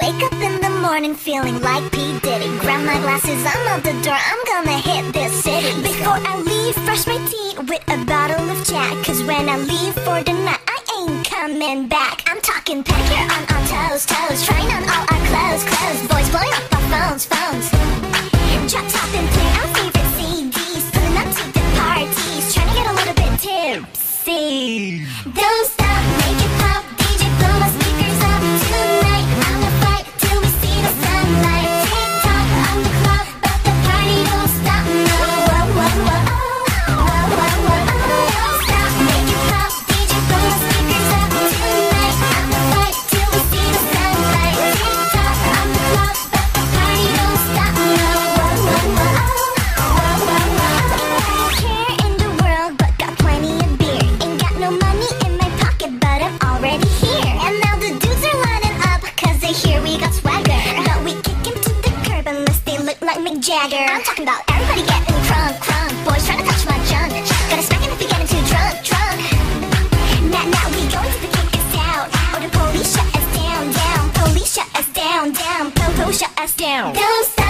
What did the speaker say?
Wake up in the morning feeling like P. Diddy. Grab my glasses, I'm out the door, I'm gonna hit this city. Before I leave, brush my teeth with a bottle of Jack. Cause when I leave for the night, I ain't coming back. I'm talking pedicure on our toes, toes. Trying on all our clothes, clothes. Boys blowing up our phones, phones. Drop top and play our favorite CDs. Pulling up to the parties, trying to get a little bit tipsy. Don't Jagger. I'm talking about everybody getting crunk, crunk. Boys trying to touch my junk. Gotta smack him if we getting too drunk, drunk. Now, now we going to the kick us out. Oh, the police shut us down, down. Police shut us down, down. Po, po, shut us down. Don't